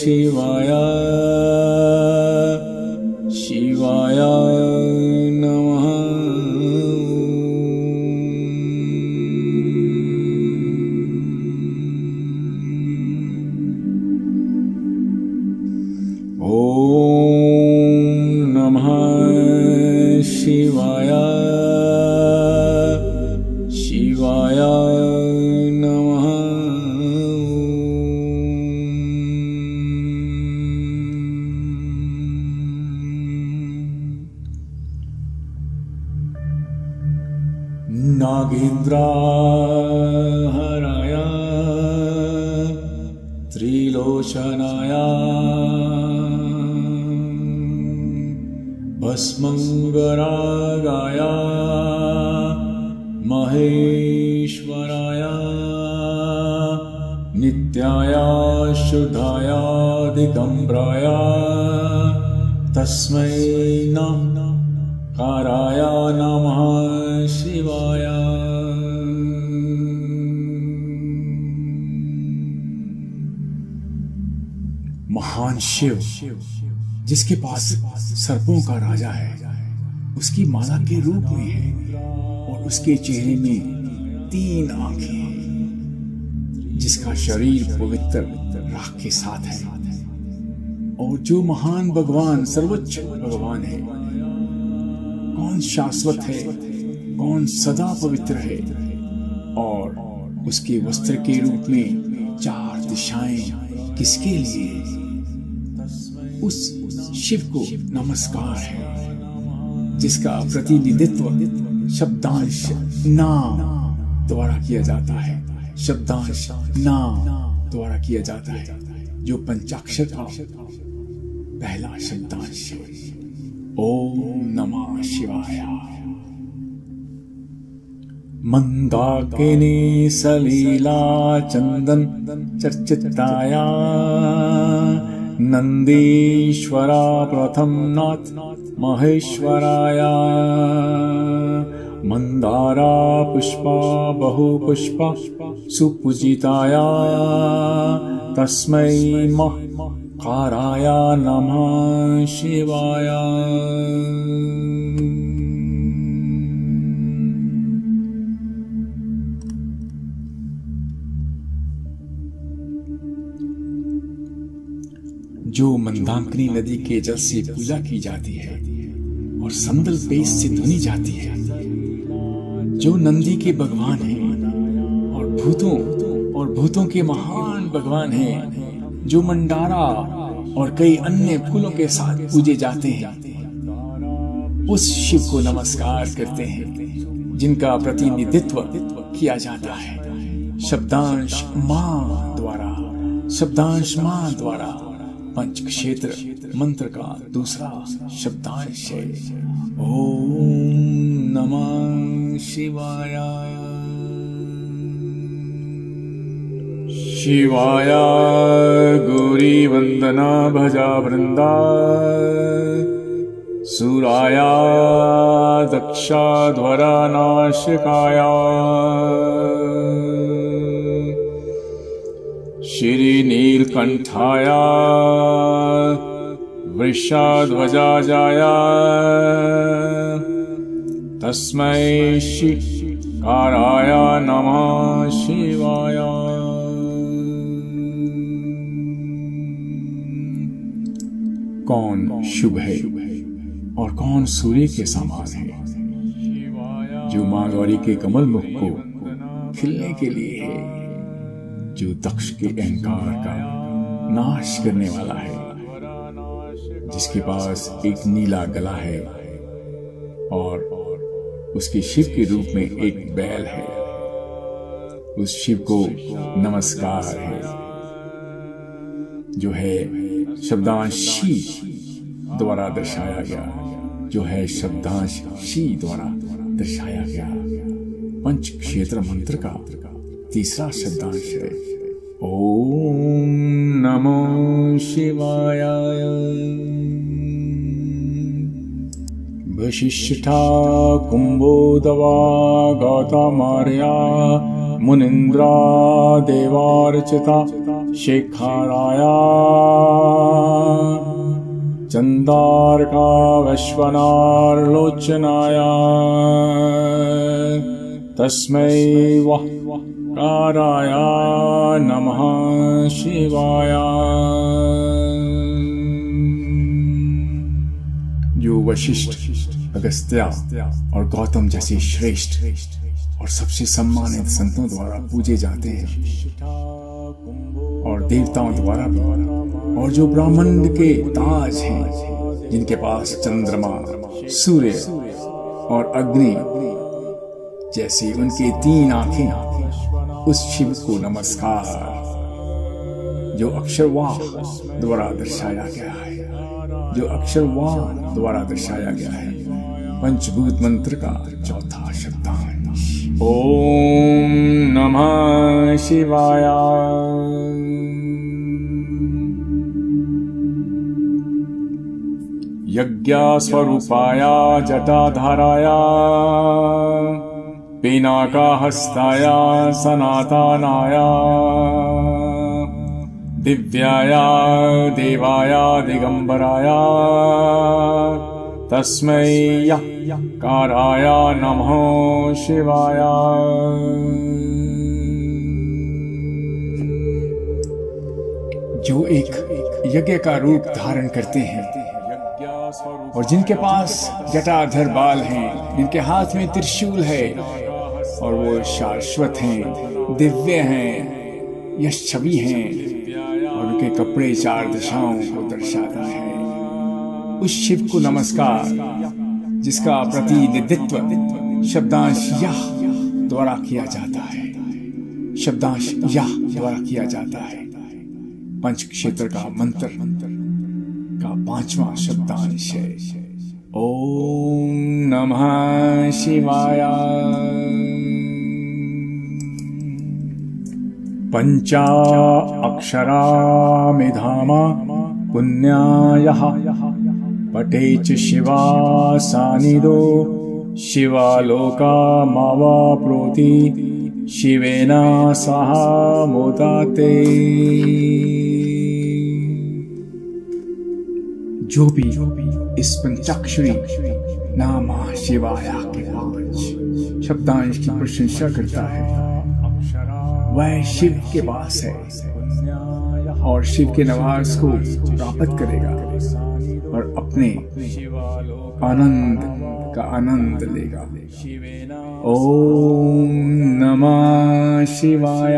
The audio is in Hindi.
शिवाय। शिवाय नमः। ॐ नमः शिवाय नागेन्द्राहराय त्रिलोचनाय। भस्मङ्गरागाय महेश्वराय नित्याय शुद्धाय दिगम्बराय तस्मै नकाराय नमः शिवाय शिव, जिसके पास सर्पों का राजा है, उसकी माला के रूप में है और उसके चेहरे में तीन आँखें हैं, जिसका शरीर पवित्र राख के साथ है। और जो महान भगवान, सर्वोच्च भगवान है, कौन शाश्वत है, कौन सदा पवित्र है, और उसके वस्त्र के रूप में चार दिशाएँ किसके लिए उस शिव को नमस्कार है, जिसका प्रतिनिधित्व शब्दांश नाम द्वारा किया जाता है। शब्दांश नाम द्वारा किया जाता है, जो पंचाक्षर का पहला शब्दांश ओम नमः शिवाय। मन्दाकिनी सलीला चंदन चर्चिताया। नन्दीश्वरा प्रथम नाथ महेश्वराय। मन्दारा पुष्पा बहुपुष्पा सुपूजिताय। तस्मै महकाराय नमः शिवाय जो मंदाकिनी नदी के जल से पूजा की जाती है और संदल पेश से धुनी जाती है। जो नंदी के भगवान हैं और भूतों और भूतों के महान भगवान हैं, जो मंडारा और कई अन्य फूलों के साथ पूजे जाते हैं, उस शिव को नमस्कार करते हैं, जिनका प्रतिनिधित्व किया जाता है। शब्दांश माँ द्वारा, शब्दांश माँ द्वारा। पंच क्षेत्र मंत्र का दूसरा शब्दांश है ओम नमः शिवाय। शिवाय गौरी वंदना भजा वृन्दा। सुराय दक्षाध्वरा नाशिकाय। श्रीनीलकण्ठाय वृषाध्वजाय तस्मै शिकाराय नमः शिवाय। कौन शुभ है और कौन सूर्य के समान है, जो माँ गौरी के कमल मुख को खिलने के लिए है। जो दक्ष के अहंकार का नाश करने वाला है, जिसके पास एक नीला गला है और उसके शिव के रूप में एक बैल है। उस शिव को नमस्कार है, जो है शब्दांश द्वारा दर्शाया गया, जो है शब्दांश द्वारा दर्शाया गया। पंच क्षेत्र मंत्र का तीसरा शब्दांश है। ओम नमो शिवाय। वशिष्ठा कुंभोदवा गौतमार्या मुनिन्द्रा देवार्चिता शिखाराय। चन्दार्का वैश्वनार्लोचनाय। तस्मै वः काराय नमः शिवाय। जो वशिष्ठ, अगस्त्या और गौतम जैसे श्रेष्ठ और सबसे सम्मानित संतों द्वारा पूजे जाते हैं। और देवताओं द्वारा भी, और जो ब्राह्मण के ताज हैं, जिनके पास चंद्रमा, सूर्य और अग्नि जैसे उनके तीन आँखें उस शिव को नमस्कार, जो अक्षरवाह द्वारा दर्शाया गया है, जो अक्षरवाह द्वारा दर्शाया गया है, पंचभूत मंत्र का चौथा शब्दांश। ओम नमः शिवाय। यज्ञस्वरूपाय, जटाधाराय। पिनाकाहस्ताय सनातनाय। दिव्याय, देवाय दिगम्बराय तस्मै काराय नमः शिवाय। जो एक यज्ञ का रूप धारण करते हैं और जिनके पास जटाधर बाल हैं जिनके हाथ में त्रिशूल है और वो शाश्वत हैं, दिव्य हैं यश छवि हैं, और उनके कपड़े चार दिशाओं को दर्शाता है। उस शिव को नमस्कार, जिसका प्रतिनिधित्व शब्दांश यह द्वारा किया जाता है। शब्दांश यह द्वारा किया जाता है। पंच क्षेत्र का मंत्र का पांचवा शब्दांश है। ॐ नमः शिवाय। पंचा अक्षरा पुण्यायः। पटे च शिवा सानिदो शिवालोका मावाप्रोति शिवेन सह मोदाते। जो भी इस पंचाक्षरी नामा शिवाया के पाँच शब्दांश की प्रशंसा करता है वह शिव के पास है और शिव के नवाज़ को प्राप्त करेगा और अपने आनंद का आनंद लेगा। ओम नमः शिवाय।